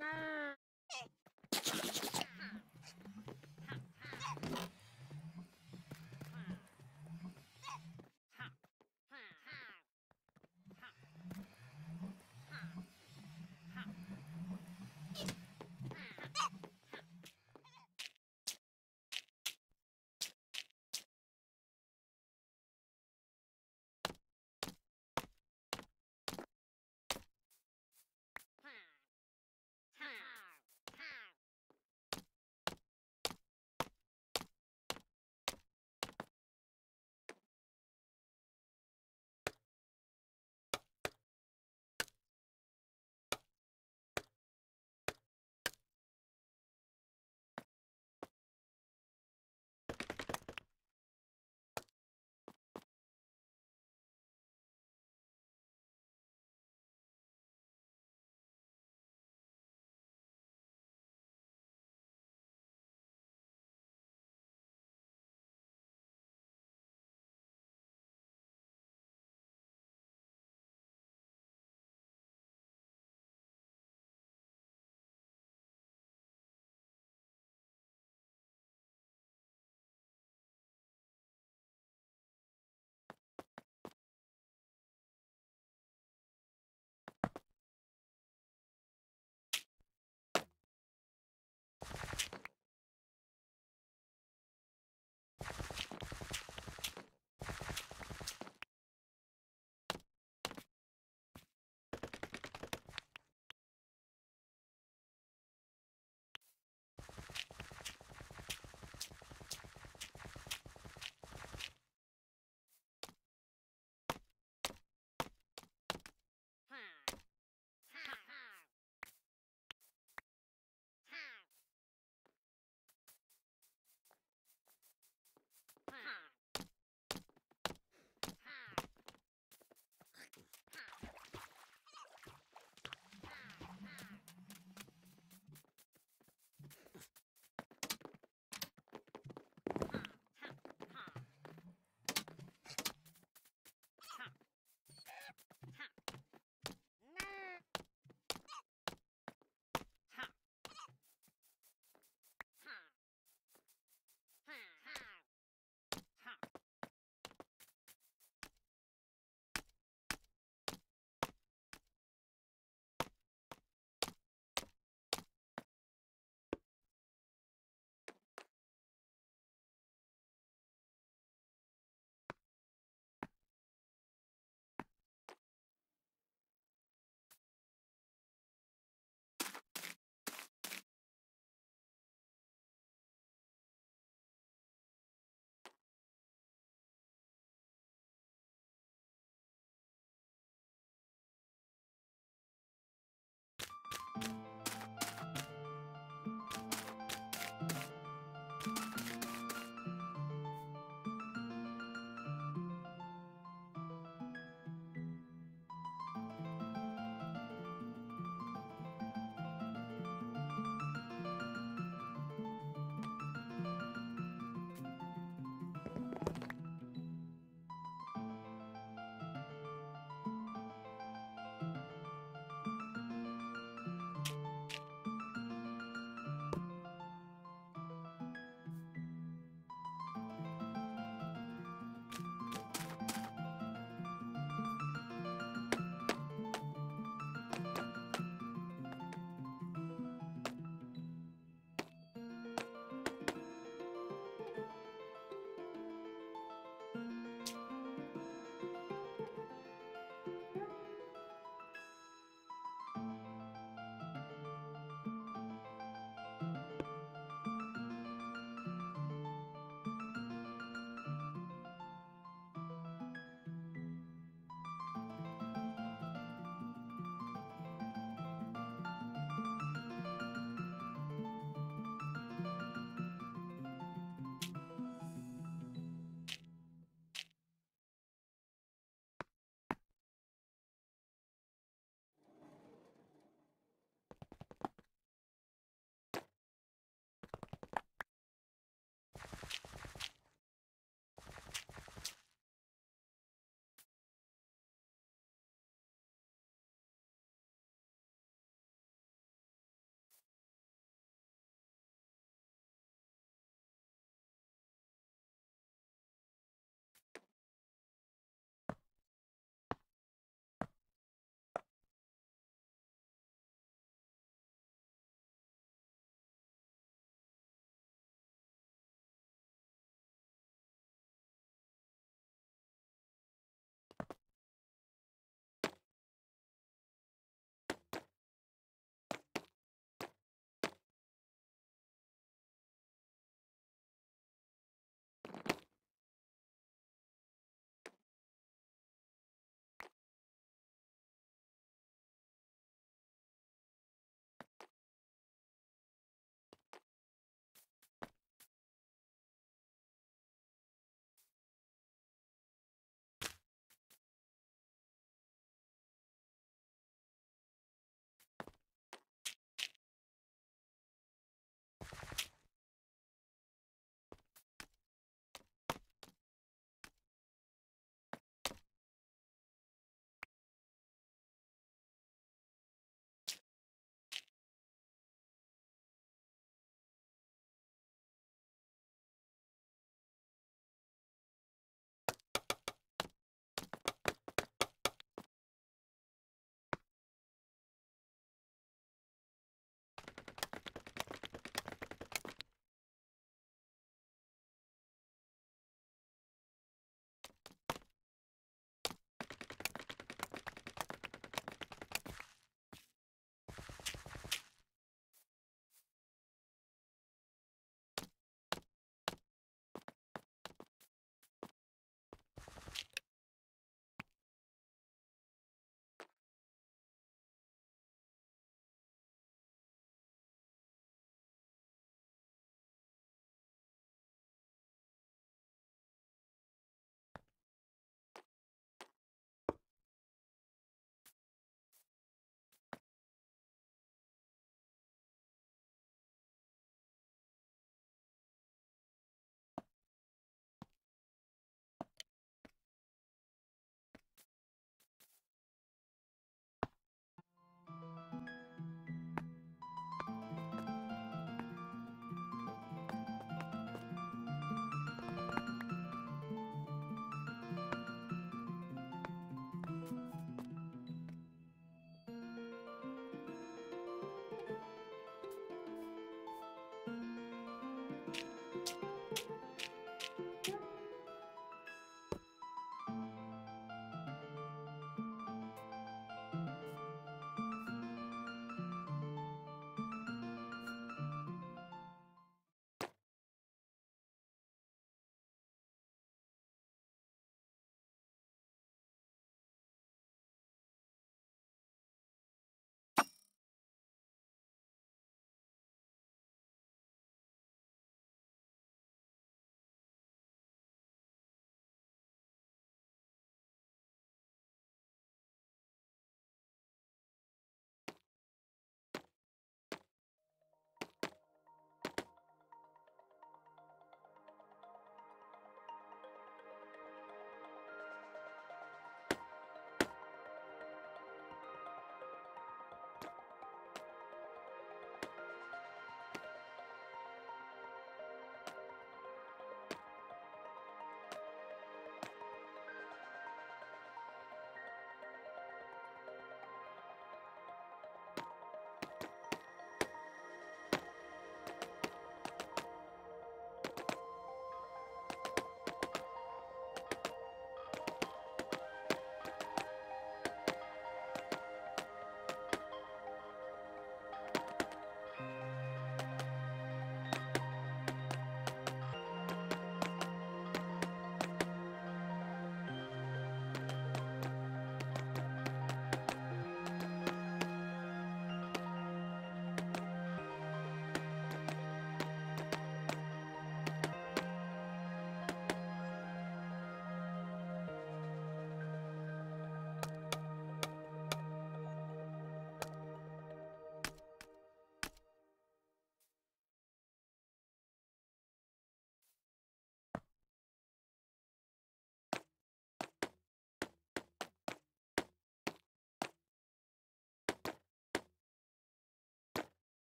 no.